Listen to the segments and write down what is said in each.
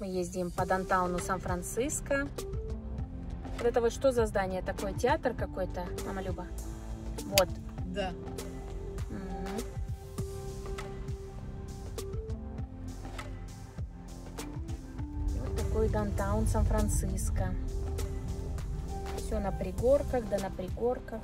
Мы ездим по Дантауну Сан-Франциско. Вот это вот что за здание такое? Театр какой-то, Мама Люба? Вот. Да. Вот такой Дантаун Сан-Франциско. Все на пригорках, да на пригорках.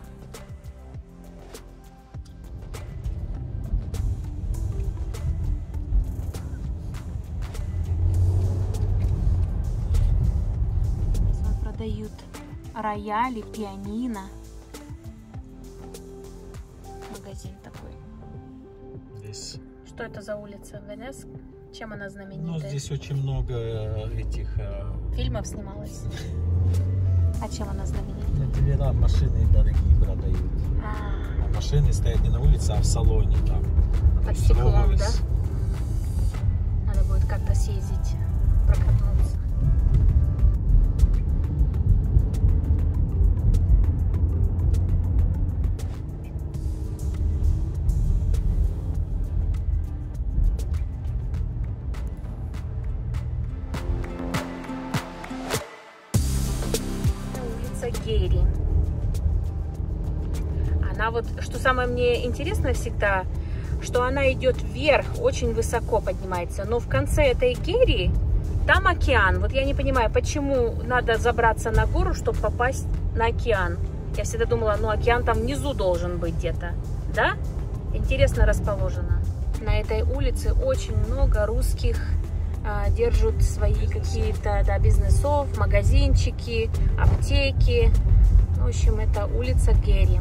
Продают рояли, пианино. Магазин такой. Здесь, Что это за улица? Венес? Чем она знаменита? ну, здесь очень много э, этих э, Фильмов снималась. А чем она знаменита? на дилера машины дорогие продают. А, А машины стоят не на улице, а в салоне там. под стеклом, да? Надо будет как-то съездить, прокатнуться. Герри. Она вот, что самое мне интересное всегда, что она идет вверх, очень высоко поднимается, но в конце этой Герри там океан. Вот я не понимаю, почему надо забраться на гору, чтобы попасть на океан. Я всегда думала, ну океан там внизу должен быть где-то, да? Интересно расположено. На этой улице очень много русских держат свои какие-то да, бизнесов, магазинчики, аптеки. В общем, это улица Герри.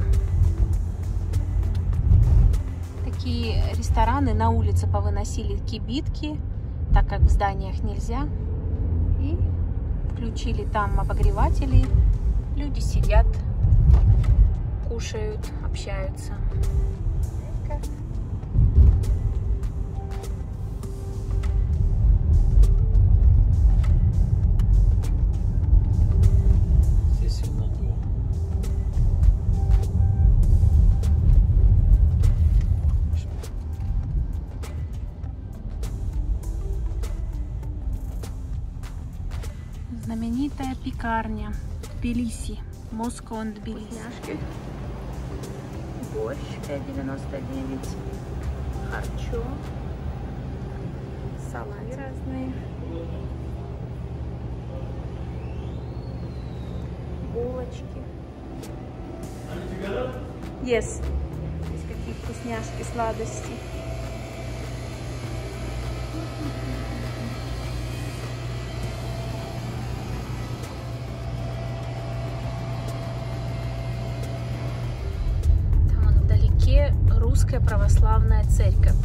Такие рестораны на улице повыносили кибитки, так как в зданиях нельзя. И включили там обогреватели. Люди сидят, кушают, общаются. Знаменитая пекарня Тбилиси. Москва Тбилиси. Вкусняшки. Борщ 5,99. Харчо. Салаты разные. Булочки. Yes. Здесь какие вкусняшки, сладости. Русская православная церковь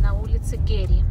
на улице Герри.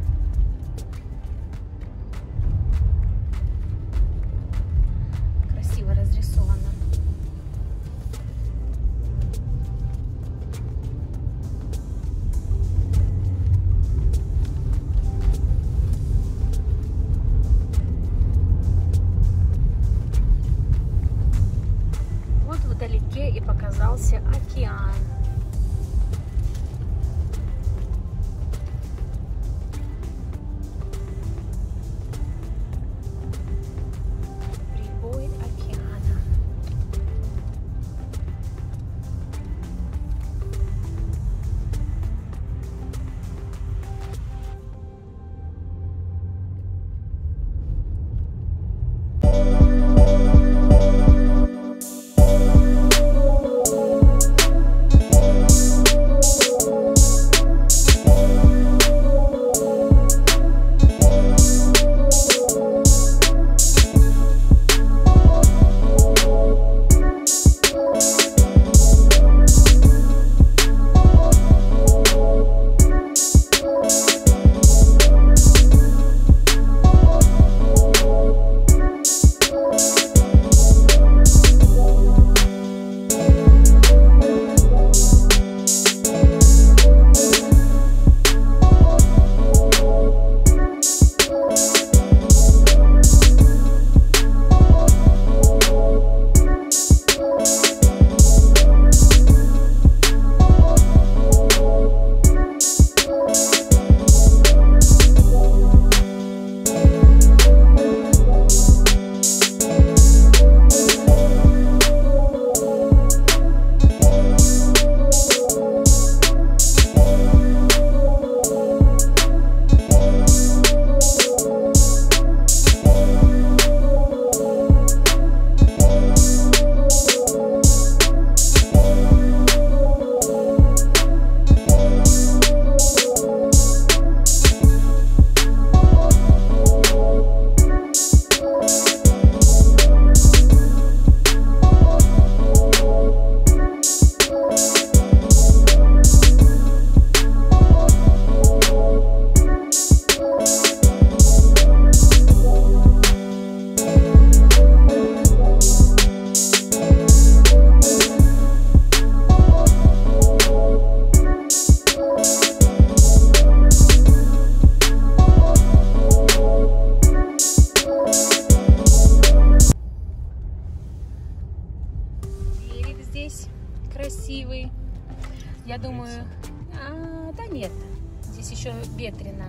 здесь еще ветрено.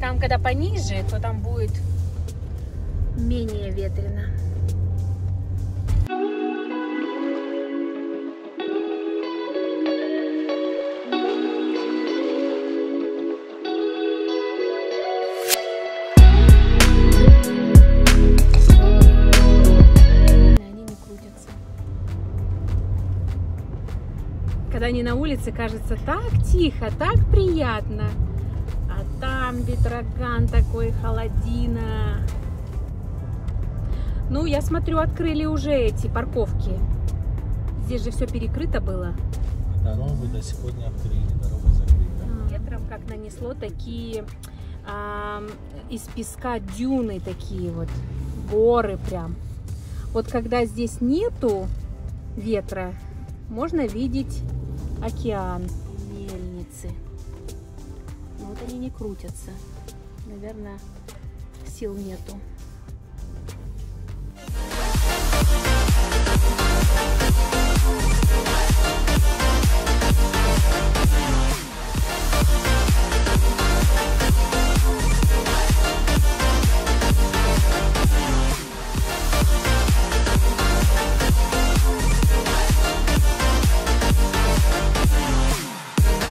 Там, когда пониже, то там будет менее ветрено. Они на улице, кажется так тихо, так приятно. А там ветроган такой, холодина. Ну, я смотрю, открыли уже эти парковки. Здесь же все перекрыто было. Дорогу до не открыли, дорога закрыта. Ветром как нанесло такие ам, из песка дюны такие вот, горы прям. Вот когда здесь нету ветра, можно видеть океан, мельницы. Вот они не крутятся. Наверное, сил нету.